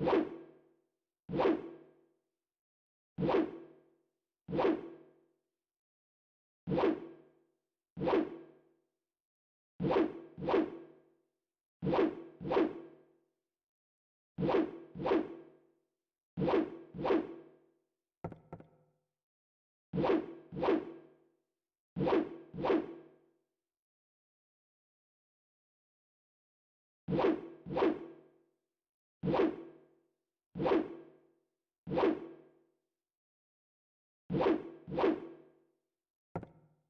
you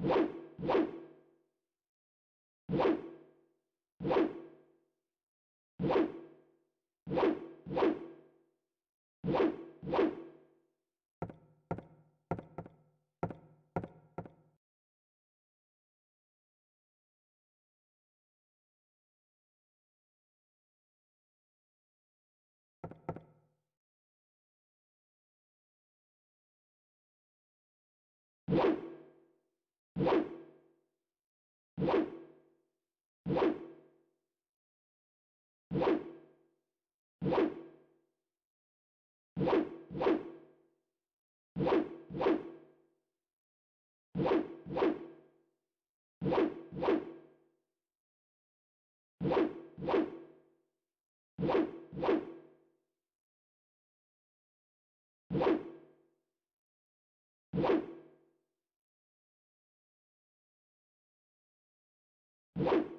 What? you